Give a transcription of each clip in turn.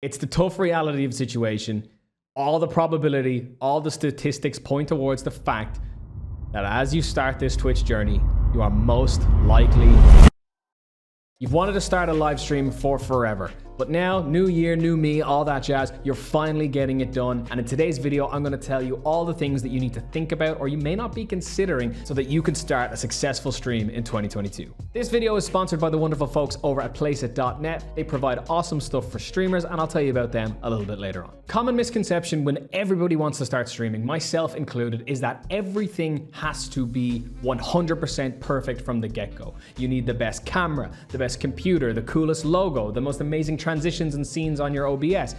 It's the tough reality of the situation. All the probability, all the statistics point towards the fact that as you start this Twitch journey, you are most likely. You've wanted to start a live stream for forever. But now, new year, new me, all that jazz, you're finally getting it done. And in today's video, I'm gonna tell you all the things that you need to think about or you may not be considering so that you can start a successful stream in 2022. This video is sponsored by the wonderful folks over at Placeit.net. They provide awesome stuff for streamers, and I'll tell you about them a little bit later on. Common misconception when everybody wants to start streaming, myself included, is that everything has to be 100% perfect from the get go. You need the best camera, the best computer, the coolest logo, the most amazing transitions and scenes on your OBS.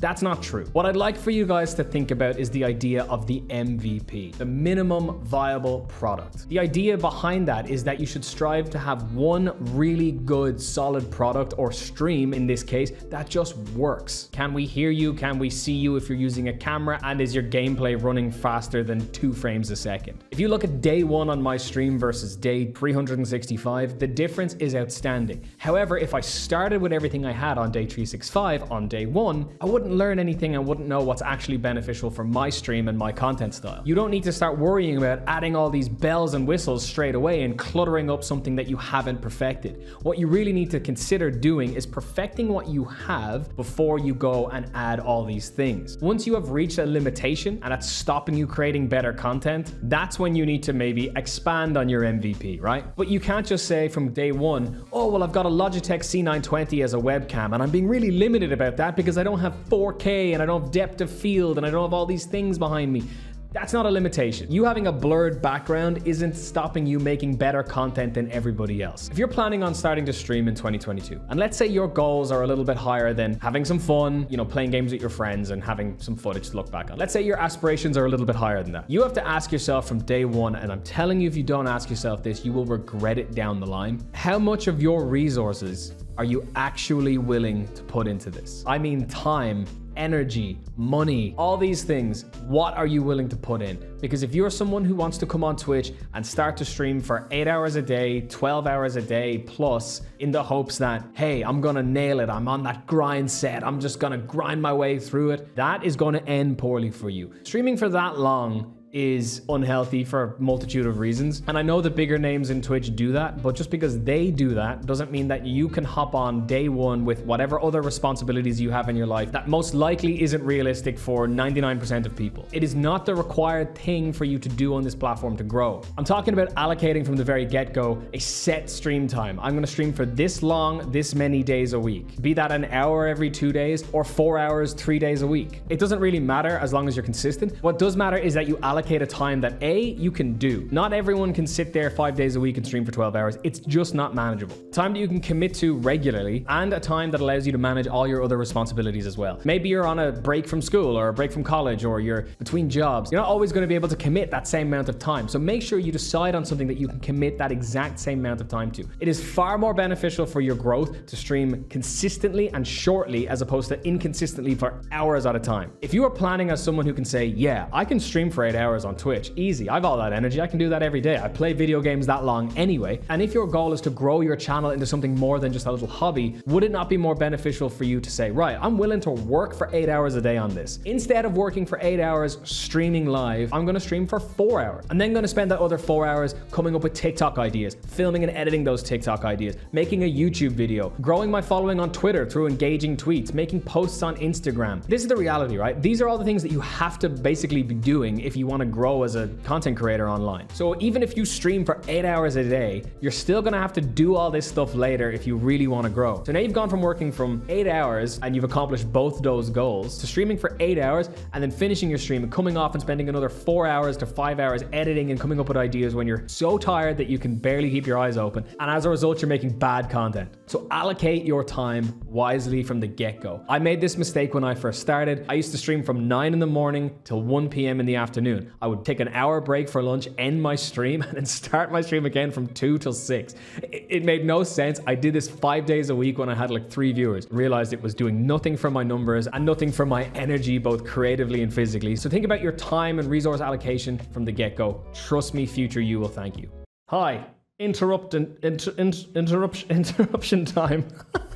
That's not true. What I'd like for you guys to think about is the idea of the MVP, the minimum viable product. The idea behind that is that you should strive to have one really good, solid product or stream in this case that just works. Can we hear you? Can we see you if you're using a camera? And is your gameplay running faster than two frames a second? If you look at day one on my stream versus day 365, the difference is outstanding. However, if I started with everything I had on day 365 on day one, I wouldn't wouldn't learn anything and wouldn't know what's actually beneficial for my stream and my content style. You don't need to start worrying about adding all these bells and whistles straight away and cluttering up something that you haven't perfected. What you really need to consider doing is perfecting what you have before you go and add all these things. Once you have reached a limitation and that's stopping you creating better content, that's when you need to maybe expand on your MVP, right? But you can't just say from day one, oh, well, I've got a Logitech C920 as a webcam and I'm being really limited about that because I don't have 4K and I don't have depth of field and I don't have all these things behind me. That's not a limitation. You having a blurred background isn't stopping you making better content than everybody else. If you're planning on starting to stream in 2022, and let's say your goals are a little bit higher than having some fun, you know, playing games with your friends and having some footage to look back on. Let's say your aspirations are a little bit higher than that. You have to ask yourself from day one, and I'm telling you, if you don't ask yourself this, you will regret it down the line. How much of your resources are you actually willing to put into this? I mean, time energy, money, all these things, what are you willing to put in? Because if you're someone who wants to come on Twitch and start to stream for eight hours a day, 12 hours a day plus, in the hopes that, hey, I'm gonna nail it, I'm on that grind set, I'm just gonna grind my way through it, that is gonna end poorly for you. Streaming for that long is unhealthy for a multitude of reasons. And I know the bigger names in Twitch do that, but just because they do that doesn't mean that you can hop on day one with whatever other responsibilities you have in your life that most likely isn't realistic for 99% of people. It is not the required thing for you to do on this platform to grow. I'm talking about allocating from the very get go a set stream time. I'm gonna stream for this long, this many days a week. Be that an hour every two days or four hours, three days a week. It doesn't really matter as long as you're consistent. What does matter is that you allocate allocate a time that A, you can do. Not everyone can sit there five days a week and stream for 12 hours. It's just not manageable. Time that you can commit to regularly and a time that allows you to manage all your other responsibilities as well. Maybe you're on a break from school or a break from college or you're between jobs. You're not always going to be able to commit that same amount of time. So make sure you decide on something that you can commit that exact same amount of time to. It is far more beneficial for your growth to stream consistently and shortly as opposed to inconsistently for hours at a time. If you are planning as someone who can say, yeah, I can stream for eight hours hours on Twitch. Easy. I've all that energy. I can do that every day. I play video games that long anyway. And if your goal is to grow your channel into something more than just a little hobby, would it not be more beneficial for you to say, right, I'm willing to work for eight hours a day on this. Instead of working for eight hours streaming live, I'm gonna stream for four hours. I'm then gonna spend that other four hours coming up with TikTok ideas, filming and editing those TikTok ideas, making a YouTube video, growing my following on Twitter through engaging tweets, making posts on Instagram. This is the reality, right? These are all the things that you have to basically be doing if you want to grow as a content creator online. So even if you stream for eight hours a day, you're still gonna have to do all this stuff later if you really wanna grow. So now you've gone from working from eight hours and you've accomplished both those goals to streaming for eight hours and then finishing your stream and coming off and spending another four hours to five hours editing and coming up with ideas when you're so tired that you can barely keep your eyes open. And as a result, you're making bad content. So allocate your time wisely from the get go. I made this mistake when I first started. I used to stream from 9 in the morning till 1 p.m. in the afternoon. I would take an hour break for lunch, end my stream, and then start my stream again from 2 till 6. It, it made no sense. I did this five days a week when I had like three viewers. Realized it was doing nothing for my numbers and nothing for my energy, both creatively and physically. So think about your time and resource allocation from the get go. Trust me, future you will thank you. Hi, interrupt inter, inter, interruption interruption time.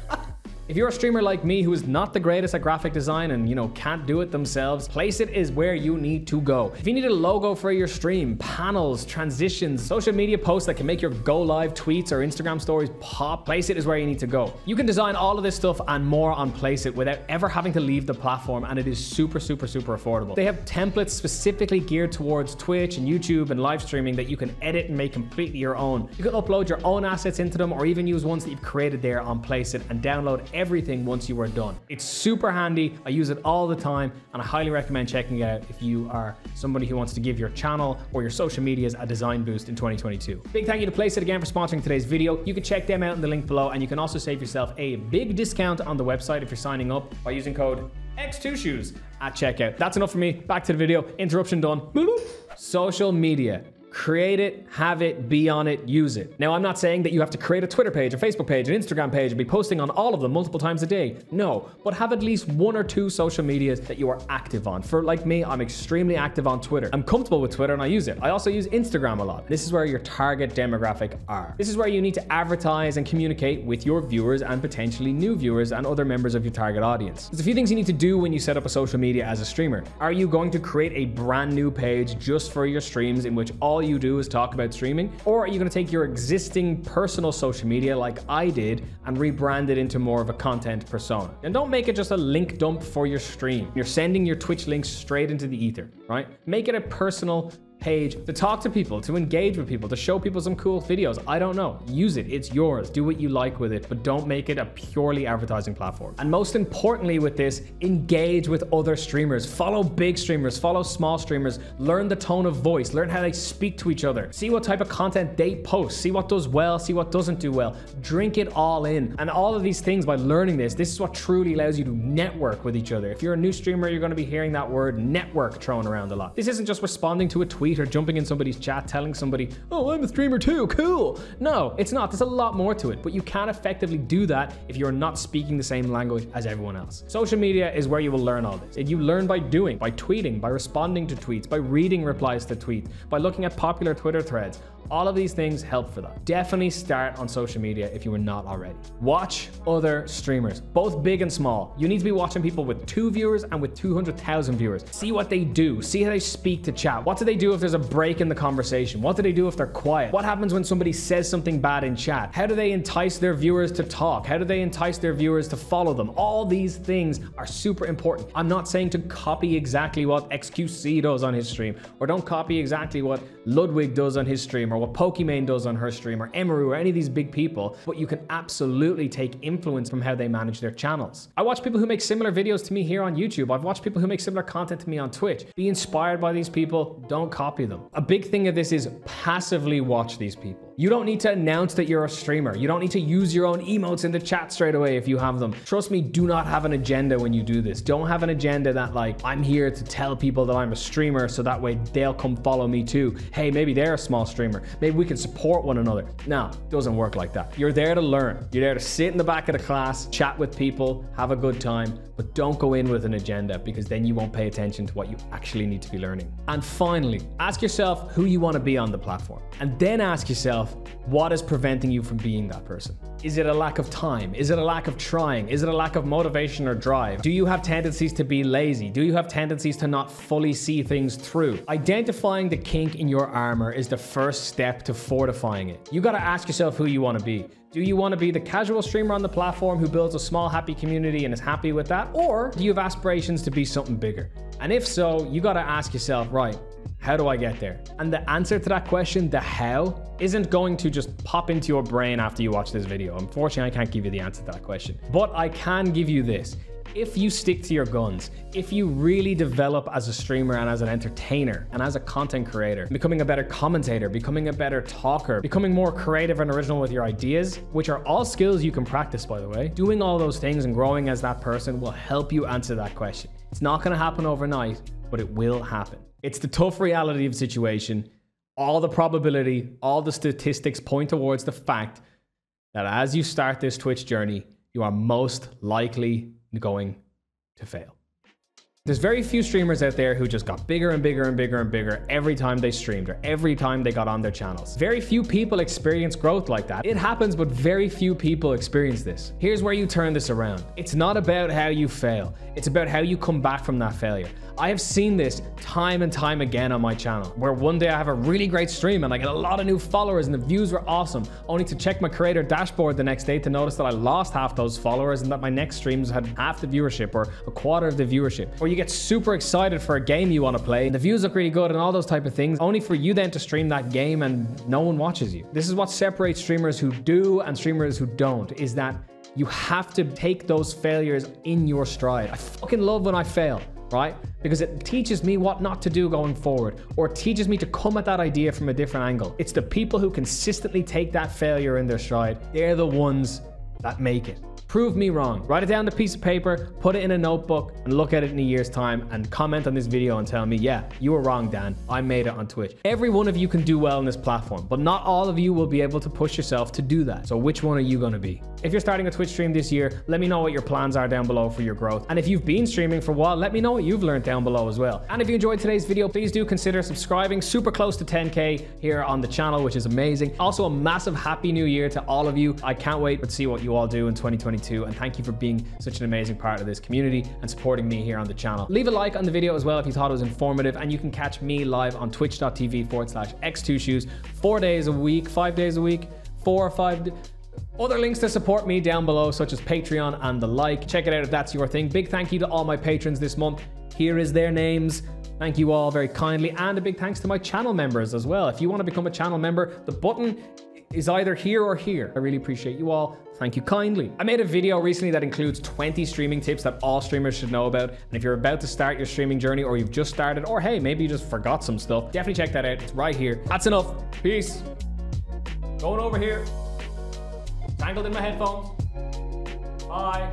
If you're a streamer like me who is not the greatest at graphic design and you know can't do it themselves, Placeit is where you need to go. If you need a logo for your stream, panels, transitions, social media posts that can make your go live tweets or Instagram stories pop, Placeit is where you need to go. You can design all of this stuff and more on Placeit without ever having to leave the platform and it is super super super affordable. They have templates specifically geared towards Twitch and YouTube and live streaming that you can edit and make completely your own. You can upload your own assets into them or even use ones that you've created there on Placeit and download everything once you are done. It's super handy. I use it all the time and I highly recommend checking it out if you are somebody who wants to give your channel or your social medias a design boost in 2022. Big thank you to Placeit again for sponsoring today's video. You can check them out in the link below and you can also save yourself a big discount on the website if you're signing up by using code X2 Shoes at checkout. That's enough for me. Back to the video. Interruption done. Social media. Create it, have it, be on it, use it. Now, I'm not saying that you have to create a Twitter page, a Facebook page, an Instagram page, and be posting on all of them multiple times a day. No, but have at least one or two social medias that you are active on. For like me, I'm extremely active on Twitter. I'm comfortable with Twitter and I use it. I also use Instagram a lot. This is where your target demographic are. This is where you need to advertise and communicate with your viewers and potentially new viewers and other members of your target audience. There's a few things you need to do when you set up a social media as a streamer. Are you going to create a brand new page just for your streams in which all all you do is talk about streaming? Or are you going to take your existing personal social media like I did and rebrand it into more of a content persona? And don't make it just a link dump for your stream. You're sending your Twitch links straight into the ether, right? Make it a personal page to talk to people, to engage with people, to show people some cool videos. I don't know. Use it. It's yours. Do what you like with it, but don't make it a purely advertising platform. And most importantly with this, engage with other streamers. Follow big streamers, follow small streamers, learn the tone of voice, learn how they speak to each other, see what type of content they post, see what does well, see what doesn't do well. Drink it all in. And all of these things by learning this, this is what truly allows you to network with each other. If you're a new streamer, you're going to be hearing that word network thrown around a lot. This isn't just responding to a tweet tweet or jumping in somebody's chat telling somebody, oh, I'm a streamer too, cool. No, it's not. There's a lot more to it, but you can effectively do that if you're not speaking the same language as everyone else. Social media is where you will learn all this. And you learn by doing, by tweeting, by responding to tweets, by reading replies to tweets, by looking at popular Twitter threads, all of these things help for that. Definitely start on social media if you are not already. Watch other streamers, both big and small. You need to be watching people with two viewers and with 200,000 viewers. See what they do. See how they speak to chat. What do they do if there's a break in the conversation? What do they do if they're quiet? What happens when somebody says something bad in chat? How do they entice their viewers to talk? How do they entice their viewers to follow them? All these things are super important. I'm not saying to copy exactly what XQC does on his stream, or don't copy exactly what Ludwig does on his stream, or what Pokimane does on her stream or Emiru or any of these big people, but you can absolutely take influence from how they manage their channels. I watch people who make similar videos to me here on YouTube. I've watched people who make similar content to me on Twitch. Be inspired by these people, don't copy them. A big thing of this is passively watch these people. You don't need to announce that you're a streamer. You don't need to use your own emotes in the chat straight away if you have them. Trust me, do not have an agenda when you do this. Don't have an agenda that like, I'm here to tell people that I'm a streamer so that way they'll come follow me too. Hey, maybe they're a small streamer. Maybe we can support one another. No, it doesn't work like that. You're there to learn. You're there to sit in the back of the class, chat with people, have a good time, but don't go in with an agenda because then you won't pay attention to what you actually need to be learning. And finally, ask yourself who you want to be on the platform. And then ask yourself, what is preventing you from being that person? Is it a lack of time? Is it a lack of trying? Is it a lack of motivation or drive? Do you have tendencies to be lazy? Do you have tendencies to not fully see things through? Identifying the kink in your armor is the first step to fortifying it. You gotta ask yourself who you wanna be. Do you want to be the casual streamer on the platform who builds a small, happy community and is happy with that? Or do you have aspirations to be something bigger? And if so, you got to ask yourself, right, how do I get there? And the answer to that question, the how, isn't going to just pop into your brain after you watch this video. Unfortunately, I can't give you the answer to that question. But I can give you this if you stick to your guns, if you really develop as a streamer and as an entertainer and as a content creator, becoming a better commentator, becoming a better talker, becoming more creative and original with your ideas, which are all skills you can practice, by the way, doing all those things and growing as that person will help you answer that question. It's not going to happen overnight, but it will happen. It's the tough reality of the situation. All the probability, all the statistics point towards the fact that as you start this Twitch journey, you are most likely going to fail. There's very few streamers out there who just got bigger and bigger and bigger and bigger every time they streamed or every time they got on their channels. Very few people experience growth like that. It happens, but very few people experience this. Here's where you turn this around. It's not about how you fail. It's about how you come back from that failure. I have seen this time and time again on my channel, where one day I have a really great stream and I get a lot of new followers and the views were awesome, only to check my creator dashboard the next day to notice that I lost half those followers and that my next streams had half the viewership or a quarter of the viewership. Or you get super excited for a game you want to play, and the views look really good and all those type of things, only for you then to stream that game and no one watches you. This is what separates streamers who do and streamers who don't, is that you have to take those failures in your stride. I fucking love when I fail right? Because it teaches me what not to do going forward, or teaches me to come at that idea from a different angle. It's the people who consistently take that failure in their stride, they're the ones that make it. Prove me wrong. Write it down on a piece of paper, put it in a notebook, and look at it in a year's time and comment on this video and tell me, yeah, you were wrong, Dan. I made it on Twitch. Every one of you can do well on this platform, but not all of you will be able to push yourself to do that. So which one are you going to be? If you're starting a Twitch stream this year, let me know what your plans are down below for your growth. And if you've been streaming for a while, let me know what you've learned down below as well. And if you enjoyed today's video, please do consider subscribing. Super close to 10K here on the channel, which is amazing. Also, a massive happy new year to all of you. I can't wait to see what you all do in 2022. And thank you for being such an amazing part of this community and supporting me here on the channel. Leave a like on the video as well if you thought it was informative. And you can catch me live on twitch.tv forward slash x2shoes four days a week, five days a week, four or five other links to support me down below, such as Patreon and the like. Check it out if that's your thing. Big thank you to all my patrons this month. Here is their names. Thank you all very kindly. And a big thanks to my channel members as well. If you want to become a channel member, the button is either here or here. I really appreciate you all. Thank you kindly. I made a video recently that includes 20 streaming tips that all streamers should know about. And if you're about to start your streaming journey or you've just started, or hey, maybe you just forgot some stuff, definitely check that out. It's right here. That's enough. Peace. Going over here. Tangled in my headphones. Bye.